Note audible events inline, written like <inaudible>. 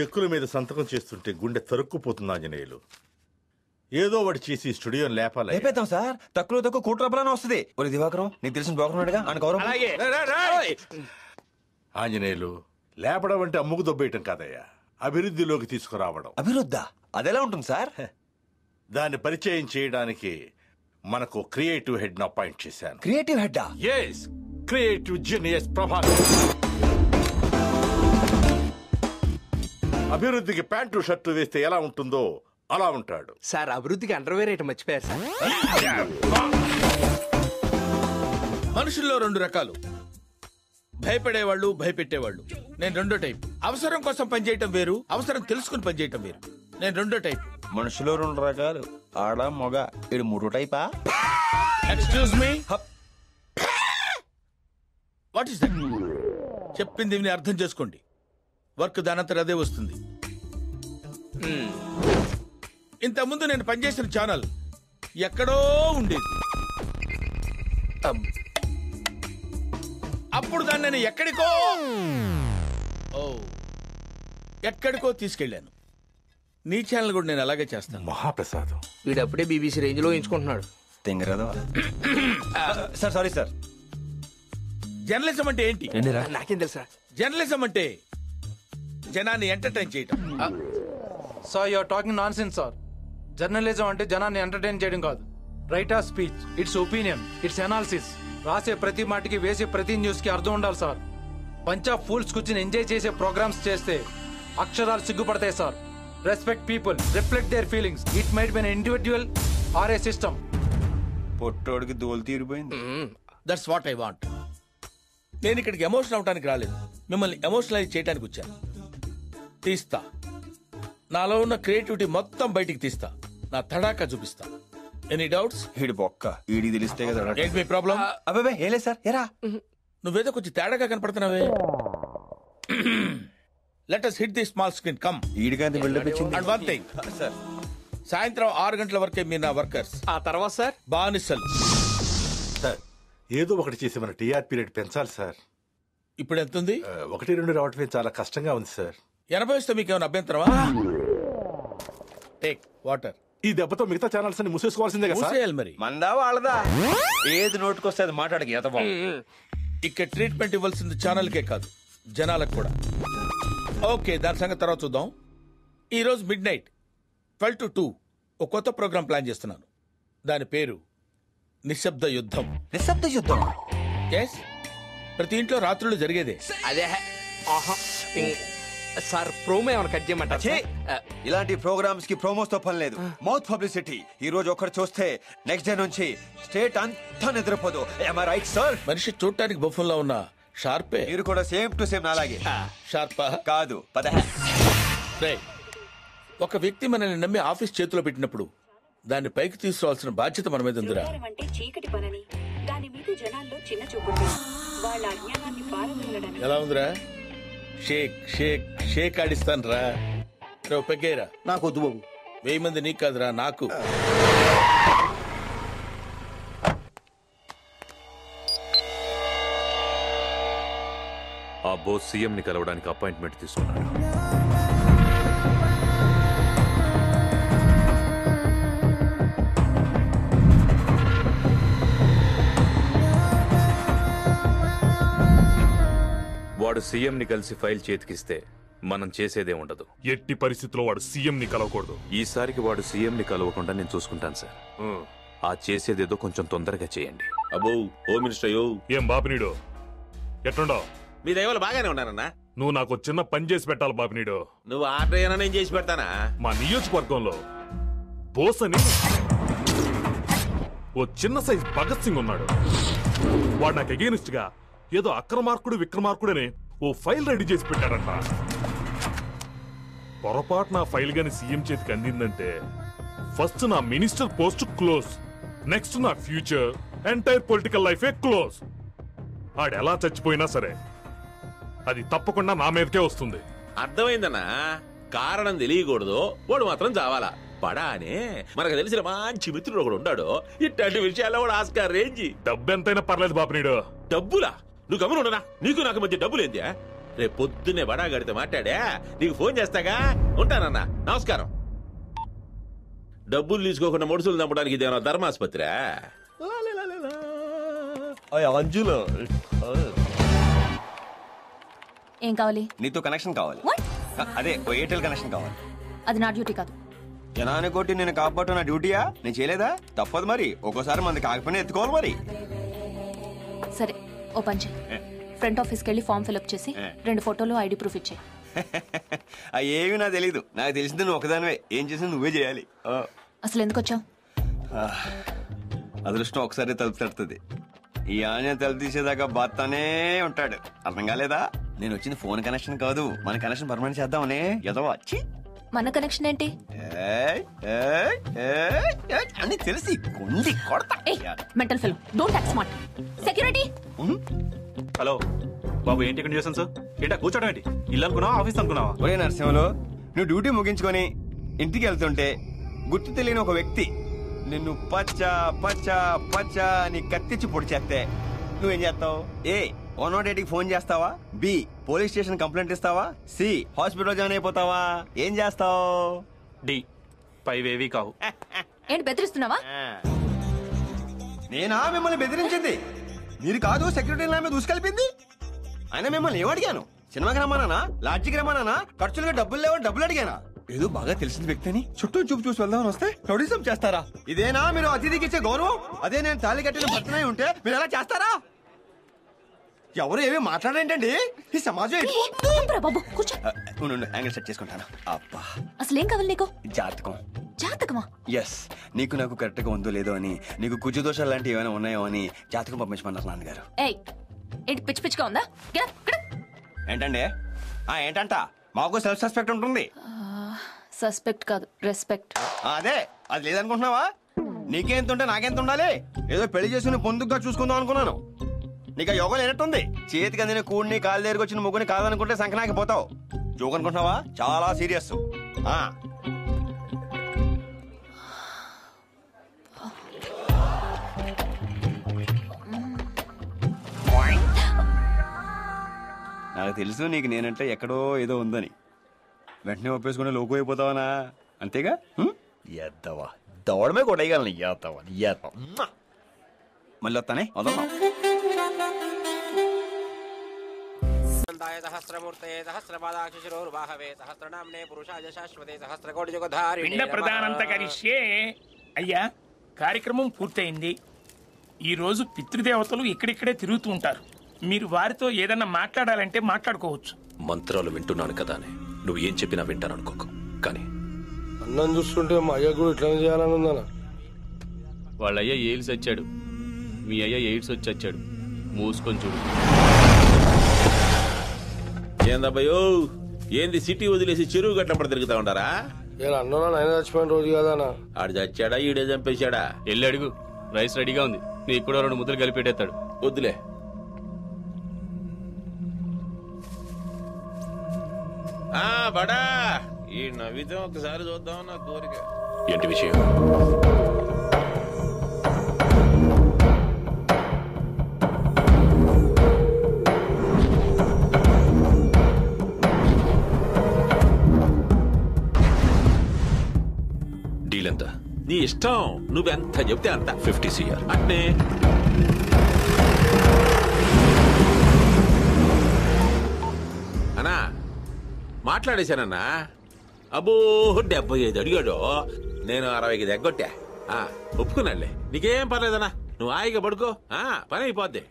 చెక్కుల మీద సంతకం చేస్తుంటే గుండె తరుక్కుపోతుంది ఆంజనేయులు. ఏదో ఒకటి చేసి స్టూడియోని లేపాలి. లేపేద్దాం సార్. తక్కువ తక్కువ కోటి రూపాయలని వస్తుంది. ఒరే దివాకరం నీకు తెలిసిన ఆయన గౌరవం. అలాగే. ఆంజనేయులు లేపడం అంటే అమ్ముకు దొబ్బేయటం కాదయ్యా. అభివృద్ధిలోకి తీసుకురావడం. అభివృద్ధా? అదెలా ఉంటుంది సార్? దాన్ని పరిచయం చేయడానికి మనకు క్రియేటివ్ హెడ్ను అపాయింట్ చేశాను. Creative హెడ్డా? Yes creative genius Prabhakar. అభివృద్ధికి ప్యాంటు షర్టు వేస్తే ఎలా ఉంటుందో అలా ఉంటాడు. సార్ అభివృద్ధికి అండర్వేర్ ఐటమ్ మర్చిపోయారు సార్. మనుషుల్లో రెండు రకాలు. భయపడేవాళ్ళు భయపెట్టేవాళ్ళు. నేను రెండో టైప్. అవసరం కోసం పనిచేయటం వేరు అవసరం తెలుసుకుని పనిచేయటం వేరు. నేను రెండో టైప్. మనుషులో రెండు రకాలు. ఆడ మొగ. ఇడు మూడు టైపా? Excuse me what is that చెప్పింది అర్థం చేసుకోండి. వర్క్ దానంతరం అదే వస్తుంది. ఇంతకుముందు నేను పనిచేసిన ఛానల్ ఎక్కడో ఉండేది. అప్పుడు దాన్ని నేను ఎక్కడికో ఓ ఎక్కడికో తీసుకెళ్ళాను. నీ ఛానల్ కూడా నేను అలాగే చేస్తాను. మహాప్రసాదం. వీడు అప్పుడే బీబీసీ రేంజ్లో ఎంచుకుంటున్నాడు. తెంగరాదా? Sir sorry sir. జర్నలిజం అంటే ఏంటి? నాకేం తెలుసా? జర్నలిజం అంటే జనాన్ని ఎంటర్టైన్ చేయటం. Sir you're talking nonsense sir journalism అంటే జనాన్ని ఎంటర్టైన్ చేయడం కాదు. Right of speech it's opinion it's analysis రాసే ప్రతి మాటకి వేసే ప్రతి న్యూస్కి అర్థం ఉండాలి సార్ పంచ్ ఆఫ్ ఫూల్స్ కూర్చుని ఎంజాయ్ చేసే ప్రోగ్రామ్స్ చేస్తే అక్షరాలు సిగ్గుపడతాయి sir respect people reflect their feelings it might be individual or a system పొట్టోడికి దోలు తీరిపోయింది. దట్స్ వాట్ ఐ వాంట్ నేను ఇక్కడికి ఎమోషన్ అవడానికి రాలేదు. మిమ్మల్ని ఎమోషనలైజ్ చేయడానికి వచ్చాను. తీస్తా. నాలో ఉన్న క్రియేటివిటీ మొత్తం బయటికి తీస్తా. నా తడాకా చూపిస్తా. Any doubts? ఈడు బొక్క. ఈడి తెలిస్తే కదా ఏంటి మీ ప్రాబ్లం? అబ్బాబే ఏం లేదు సార్. ఎరా. నువ్వేదో కొంచెం తేడాగా కనపడుతున్నావే. Let us hit the small screen come buildup ఇచ్చింది అండ్ వన్ థింగ్ సార్. సాయంత్రం ఆరు గంటల వరకే మీరు నా వర్కర్స్. ఆ తర్వాత సార్? బానిసలు. సార్ ఏదో ఒకటి చేసి మన టీఆర్పీ రేట్ పెంచాలి సార్. ఇప్పుడు ఎంత ఉంది ఒకటి రెండు రావటమే చాలా కష్టంగా ఉంది సార్. ఎనభై వస్తే మీకు ఏమైనా అభ్యంతరమా? Take water. ఈ దెబ్బతో మిగతా ఛానల్స్ అన్ని మూసేసుకోవాల్సిందే కదా సార్? మూసేయాలి మరి. మందా వాళ్ళదా? ఏది నోటుకొస్తే అది మాట్లాడకి ఎంత బాగుంది. ఇక్కడ ట్రీట్మెంట్ ఇవ్వాల్సింది ఛానల్కే కాదు జనాలకు కూడా. ఓకే దాని సంగతి తర్వాత చూద్దాం. ఈ రోజు midnight twelve to two ఒక కొత్త ప్రోగ్రామ్ ప్లాన్ చేస్తున్నాను. దాని పేరు నిశ్శబ్ద యుద్ధం. నిశ్శబ్ద యుద్ధం? ఎస్ ప్రతి ఇంట్లో రాత్రులు జరిగేదే. అదే ఆహా. ఇం- సార్ ప్రోమో ఏమైనా కట్ చేయమంటారా ఛీ! సార్? ఇలాంటి ప్రోగ్రామ్స్కి ప్రోమోస్తో పని లేదు. Mouth publicity. ఈ రోజు ఒకరు చూస్తే నెక్స్ట్ డే నుంచి స్టేట్ అంతా నిద్రపోదు. రైట్ సార్ మనిషి చూడటానికి బొఫంలో ఉన్న షార్పే. మీరు కూడా సేమ్ టు సేమ్ అలాగే షార్పా? కాదు పద. రే ఒక వ్యక్తి మనల్ని నమ్మి ఆఫీస్ చేతిలో పెట్టినప్పుడు దాన్ని పైకి తీసుకురావాల్సిన బాధ్యత మన మీద ఉందిరా. శృంగారం అంటే చీకటి పనని. దాని మీద జనాల్లో చిన్న చూపుంది. వాళ్ళ అజ్ఞానాన్ని పారదోలడానికి ఎలా ఉందిరా? షేక్ షేక్ షేక్ ఆడిస్తాను రా పెగ్గేరా నాకు వద్దు బాబు. వెయ్యి మంది నీకు కాదురా నాకు. ఆ. బోస్ సీఎం ని కలవడానికి అపాయింట్మెంట్ తీసుకున్నాడు. వాడు సీఎం ని కలిసి ఫైల్ చేతికిస్తే మనం చేసేదే ఉండదు. ఎట్టి పరిస్థితిలో వాడు సీఎం ని కలవకూడదు. ఈసారికి వాడు సీఎం ని కలవకుండా నేను చూసుకుంటాను సార్. ఆ. చేసేదేదో కొంచెం తొందరగా చేయండి. అబ్బో హోమ్ మినిస్టర్ అయ్యో. ఏం బాపినీడు? ఎట్లుండవు? మీ దయవల్ల బాగానే ఉన్నానన్నా నువ్వు నాకు చిన్న పని చేసి పెట్టాలి బాపినీడు. నువ్వు ఆర్డర్ అయినా నేను చేసి పెడతానా? మా నియోజకవర్గంలో బోస్ అని ఓ చిన్న సైజ్ భగత్ సింగ్ ఉన్నాడు. వాడు నాకు అగేనిస్ట్గా ఏదో అక్రమార్కుడు విక్రమార్కుడని ఓ ఫైల్ రెడీ చేసి పెట్టాడంట. పొరపాటు నా ఫైల్ గాని సీఎం చేతికి అందిందంటే ఫస్ట్ నా మినిస్టర్ పోస్ట్ క్లోజ్ నెక్స్ట్ నా ఫ్యూచర్ ఎంటైర్ పొలిటికల్ లైఫే క్లోజ్. ఆడు ఎలా చచ్చిపోయినా సరే అది తప్పకుండా నా మీదకే వస్తుంది. అర్థమైందన్నా? కారణం తెలియకూడదు వాడు మాత్రం చావాలా? పడా అనే మనకు తెలిసిన మంచి మిత్రుడు ఒకడు ఉన్నాడు ఇట్లాంటి విషయాల్లో వాడు ఆస్కార్ రేంజి. డబ్బు ఎంతైనా పర్లేదు బాపినీడు డబ్బులా? నువ్వు గమనుండనా నీకు నాకు మధ్య డబ్బులేంది రేపు పొద్దున్నే బడా గడితే మాట్లాడా నీకు ఫోన్ చేస్తాగా? ఉంటానన్నా. నమస్కారం. డబ్బులు తీసుకోకుండా మనుషులు నమ్మడానికి ఇదేమన్నా ధర్మాసుపత్రా అంజులో. ఏం కావాలి? నీతో కనెక్షన్ కావాలి. అదే ఓ ఎయిర్టెల్ కనెక్షన్ కావాలి. అది నా డ్యూటీ కాదు. జనాన్ని కొట్టి నేను కాపాడు నా డ్యూటీయా? నేను చేయలేదా? తప్పదు మరి. ఒక్కోసారి మంది కాకపోయినా ఎత్తుకోవాలి మరి. సరే ఓ పని చెయ్యి ఏ. ఫ్రంట్ ఆఫీస్కి వెళ్ళి ఫామ్ ఫిల్అప్ చేసి. రెండు ఫోటోలు ఐడి ప్రూఫ్ ఇచ్చేయి. <laughs> ఆ ఏమి నాకు తెలీదు. నాకు తెలిసింది నువ్వు ఒకదానివే. ఏం చేసినా నువ్వే చేయాలి. అసలు ఎందుకు వచ్చావు. అదృష్టం ఒకసారి తలుపు తడుతుంది. ఈ ఆంజనేయ తలుపు తీసేదాకా బాత్తానే ఉంటాడు. అర్థం కాలేదా? నేను వచ్చింది ఫోన్ కనెక్షన్ కాదు. మన కనెక్షన్ పర్మనెంట్ చేద్దామనే. ఏదో వచ్చి మన కనెక్షన్ ఏంటి? అన్ని తెలిసి కొండి కొడతా. Mental film don't act smart security hello బాబు ఏంటి ఇక్కడ న్యూసెన్స్? ఏంటా కూర్చోడం ఏంటి? ఇల్లు అనుకున్నావా ఆఫీస్ అనుకున్నావా? ఒరే నరసింహలో నువ్వు డ్యూటీ ముగించుకొని ఇంటికి వెళ్తుంటే గుర్తు తెలియని ఒక వ్యక్తి నిన్ను పచ్చ పచ్చ పచ్చ అని కత్తిచ్చి పొడి చేస్తే నువ్వేం చేస్తావు? ఏ వన్ నాట్ ఎయిట్కి ఫోన్ చేస్తావా? బి పోలీస్ స్టేషన్ కంప్లైంట్ ఇస్తావా? సి హాస్పిటల్ జాయిన్ అయిపోతావా? ఏం చేస్తావు? డి పైవేవి కావు. ఏంటి బెదిరిస్తున్నావా? నేనా మిమ్మల్ని బెదిరించింది? మీరు కాదు సెక్యూరిటీ నా మీద దూసుకెళ్ళింది అయినా మిమ్మల్ని ఏమడిగాను సినిమాకి రమ్మన్నానా? లాడ్జికి రమ్మన్నానా? ఖర్చులుగా డబ్బులు లేవని డబ్బులు అడిగానా? ఏదో బాగా తెలిసిన వ్యక్తిని చుట్టూ చూపు చూసి వెళ్దామని వస్తే రౌడీజం చేస్తారా? ఇదేనా మీరు అతిథికి ఇచ్చే గౌరవం? అదే నేను తాళి కట్టిన భర్తనై ఉంటే మీరు ఎలా చేస్తారా? ఎవరు ఏమీ మాట్లాడేంటండి ఈ సమాజం బాబు? కూర్చో. యాంగిల్ సెట్ చేసుకుంటాను. అబ్బా. అసలు ఏం కావాలి నీకు? జాతకం. జాతకమా? ఎస్ నీకు నాకు కరెక్ట్గా ఉందో లేదో అని నీకు కుజు దోషాలు లాంటివి ఏమైనా ఉన్నాయో అని జాతకం పంపించమన్నారు నాన్నగారు. ఏయ్ ఏంటి పిచ్చి పిచ్చిగా ఉందా. ఏంటండి? ఆ ఏంటంట? మాకు సెల్ఫ్ సస్పెక్ట్ ఉంటుంది. సస్పెక్ట్ కాదు రెస్పెక్ట్ అదే అది లేదనుకుంటున్నావా? నీకెంత ఉంటే నాకెంత ఉండాలి ఏదో పెళ్ళి చేసుకుని పొందుగ్గా చూసుకుందాం అనుకున్నాను. నీకు యోగం లేనట్టుంది. చేతికి అందిన కూడిని కాలు దగ్గరికి వచ్చిన ముగ్గుని కాదనుకుంటే సంకనాకి పోతావు జోక్ అనుకుంటున్నావా? చాలా సీరియస్ నాకు తెలుసు నీకు నేనంటే ఎక్కడో ఏదో ఉందని. వెంటనే ఒప్పేసుకుని లోకు అయిపోతావనా? అంతేగా? ఎద్దవా? దవడమే కొట్టగలను ఎద్దవా ఎద్దవ మళ్ళీ వస్తానే? వదమ్మా సహస్రమూర్తే సహస్రపాదాక్షిశిరోర్వాహవే. సహస్రనామ్నే పురుషాయ శాశ్వతే సహస్రకోటి జగధారి పిండ ప్రదానంత కరిష్యే. అయ్యా కార్యక్రమం పూర్తయింది. ఈ రోజు పితృదేవతలు ఇక్కడిక్కడే తిరుగుతూ ఉంటారు. మీరు వారితో ఏదన్నా మాట్లాడాలంటే మాట్లాడుకోవచ్చు. మంత్రాలు వింటున్నాను కదా అని నువ్వు ఏం చెప్పినా వింటాను అనుకోకు. కానీ అన్నం చూస్తుంటే మా అయ్య కూడా ఇట్లా చేయాలని ఉందన్న. వాళ్ళ అయ్య ఎయిడ్స్ వచ్చాడు. మీ అయ్య ఎయిడ్స్ వచ్చి వచ్చాడు. మూసుకొని చూడు. ఏందబ్బయో ఏంది సిటీ వదిలేసి చెరువు గట్లప్పుడు తిరుగుతా ఉంటారా ఇలా అన్నోనా నాయన చచ్చిపోయిన రోజు కదా ఆడు చచ్చాడా ఈడే చంపేశాడా? వెళ్ళి అడుగు. రైస్ రెడీగా ఉంది. నీకు కూడా రెండు ముద్దలు కలిపి పెట్టేస్తాడు. వద్దులే. ఆ బడా ఈ నవ్వితే ఒకసారి చూద్దాం నా కోరిక. ఏంటి విషయం? డీల్ ఎంత నీ ఇష్టం. నువ్వెంత చెప్తే అంత. Fifty CR. అట్నే. అన్నా మాట్లాడేశానన్నా. అబ్బో డెబ్బై ఐదు అడిగాడు. నేను అరవైకి దగ్గొట్టా ఆ, ఒప్పుకున్నాడులే నీకేం పర్లేదన్నా? నువ్వు హాయిగా పడుకో. పని అయిపోద్ది.